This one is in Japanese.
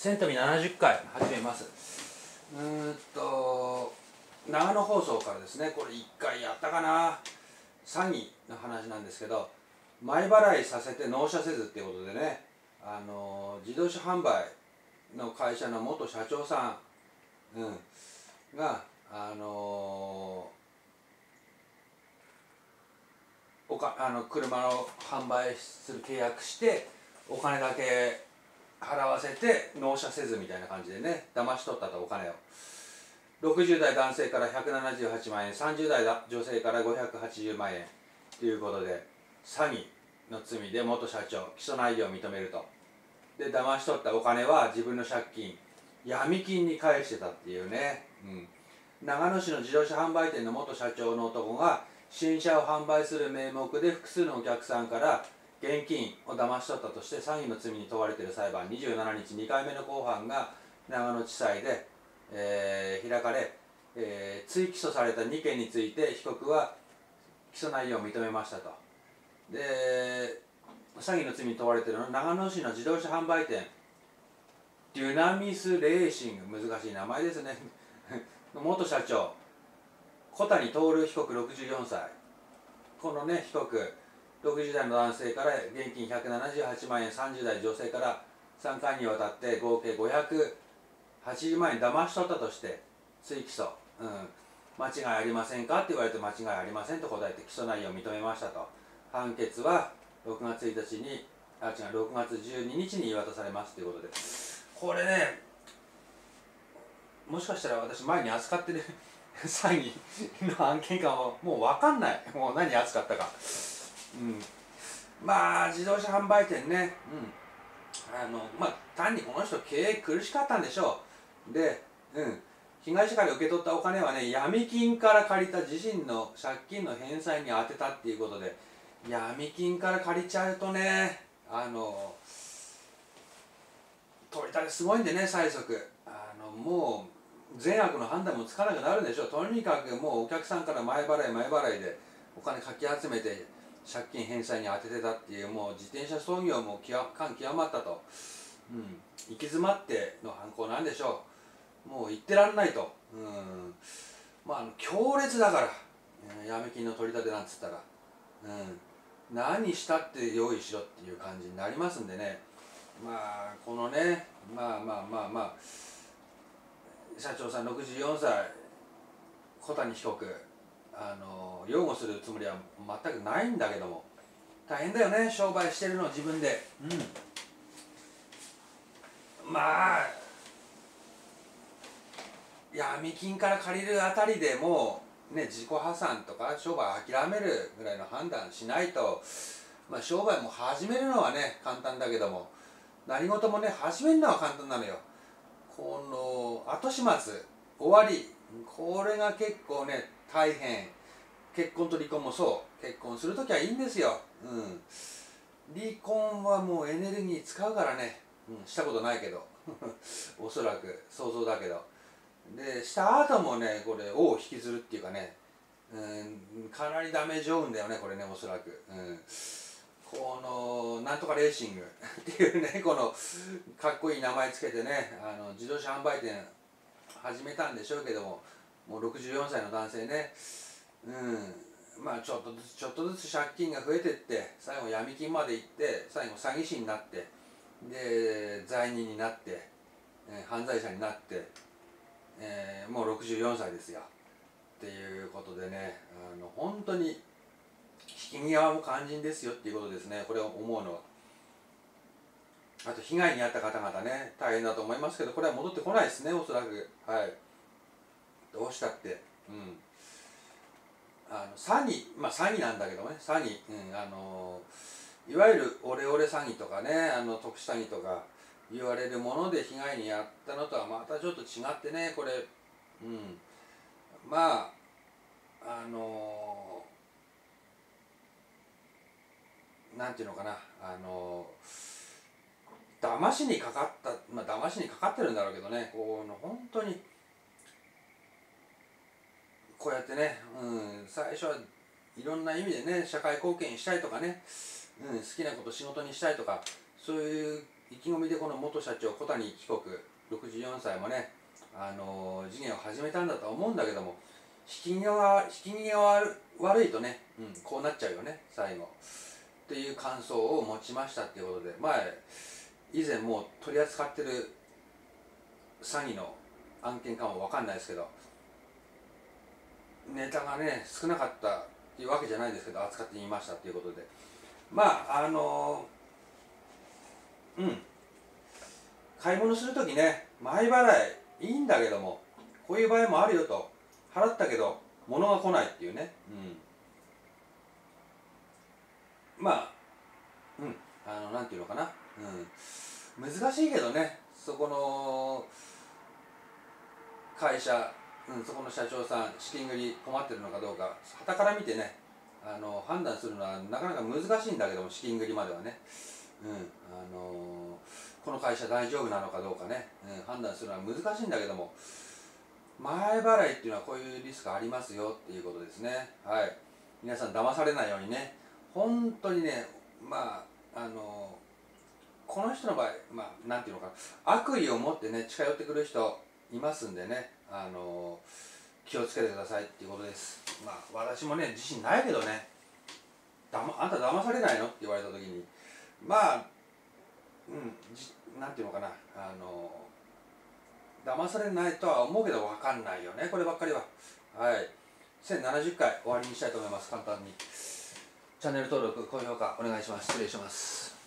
セントミ70回始めます。うんと長野放送からですねこれ1回やったかな。詐欺の話なんですけど前払いさせて納車せずっていうことでねあの自動車販売の会社の元社長さん、うん、があのおかあの車の販売する契約してお金だけ払わせて納車せずみたいな感じでね騙し取ったとお金を。60代男性から178万円30代女性から580万円ということで詐欺の罪で元社長起訴内容を認めると。で騙し取ったお金は自分の借金闇金に返してたっていうね、うん、長野市の自動車販売店の元社長の男が新車を販売する名目で複数のお客さんから現金を騙し取ったとして詐欺の罪に問われている裁判27日2回目の公判が長野地裁で、えー、開かれ、えー、追起訴された2件について被告は起訴内容を認めましたと。で詐欺の罪に問われているのは長野市の自動車販売店デュナミスレーシング難しい名前ですね。元社長小谷徹被告64歳。このね被告60代の男性から現金178万円30代女性から3回にわたって合計580万円騙し取ったとして追起訴、うん、間違いありませんか？って言われて間違いありませんと答えて起訴内容を認めましたと。判決は6月1日にあ違う6月12日に言い渡されますということで。これねもしかしたら私前に扱ってる 詐欺の案件かももう分かんない。もう何扱ったか。うん。まあ自動車販売店ね。うん。あのまあ単にこの人経営苦しかったんでしょう。でうん。被害者から受け取ったお金はね闇金から借りた自身の借金の返済に充てたっていうことで闇金から借りちゃうとねあの取り立てすごいんでね催促。あのもう善悪の判断もつかなくなるでしょう。とにかくもうお客さんから前払い前払いでお金かき集めて借金返済に充ててたっていうもう自転車操業も感極まったと、うん、行き詰まっての犯行なんでしょう。もう言ってらんないと、うん、まあ強烈だから、闇金の取り立てなんつったら、うん、何したって用意しろっていう感じになりますんでね。まあこのねまあまあまあまあ。社長さん64歳。小谷被告。あの擁護するつもりは全くないんだけども。大変だよね商売してるの自分で。うん。まあ闇金から借りるあたりでもうね自己破産とか商売諦めるぐらいの判断しないと、まあ、商売も始めるのはね簡単だけども何事もね始めるのは簡単なのよ。この後始末終わりこれが結構ね大変。結婚と離婚もそう。結婚する時はいいんですよ、うん、離婚はもうエネルギー使うからね、うん、したことないけど。おそらく。想像だけど。でした後もねこれ尾を引きずるっていうかね、うん、かなりダメージを負うんだよねこれねおそらく、うん、このなんとかレーシング。っていうねこのかっこいい名前つけてねあの自動車販売店始めたんでしょうけどももう64歳の男性ね。うん。まあちょっとずつちょっとずつ借金が増えてって最後闇金まで行って最後詐欺師になってで罪人になって、えー、犯罪者になって、えー、もう64歳ですよ。っていうことでねあの本当に引き際も肝心ですよっていうことですね。これを思うのは。あと被害に遭った方々ね大変だと思いますけどこれは戻ってこないですねおそらく。はい。どうしたって。うん。あの詐欺まあ詐欺なんだけどね詐欺、うん、あのいわゆるオレオレ詐欺とかねあの特殊詐欺とか言われるもので被害に遭ったのとはまたちょっと違ってねこれ。うん。まああのなんていうのかなあの騙しにかかったまあ騙しにかかってるんだろうけどねこの本当にこうやってね、うん、最初はいろんな意味でね社会貢献したいとかね、うん、好きなこと仕事にしたいとかそういう意気込みでこの元社長小谷帰国64歳もねあの事業を始めたんだとは思うんだけども引き際が引き際が悪いとね、うん、こうなっちゃうよね最後。っていう感想を持ちましたっていうことで前以前もう取り扱ってる詐欺の案件かも分かんないですけどネタがね少なかったっていうわけじゃないですけど扱ってみましたっていうことで。まああのうん。買い物する時ね前払いいいんだけどもこういう場合もあるよと。払ったけど物が来ないっていうね。うん。まあうん。あのなんていうのかな。うん。難しいけどねそこの会社、うん、そこの社長さん資金繰り困ってるのかどうかはたから見てねあの判断するのはなかなか難しいんだけども資金繰りまではね、うんあのこの会社大丈夫なのかどうかね、うん、判断するのは難しいんだけども前払いっていうのはこういうリスクありますよっていうことですね。はい。皆さん騙されないようにね。本当にねまああのこの人の場合まあなんていうのか悪意を持ってね近寄ってくる人いますんでねあの気をつけてくださいっていうことです。まあ私もね自信ないけどねだ、ま、あんた騙されないの？って言われた時に。まあうんじなんていうのかなあの騙されないとは思うけど分かんないよねこればっかりは。はい。1070回終わりにしたいと思います。簡単に。チャンネル登録高評価お願いします。失礼します。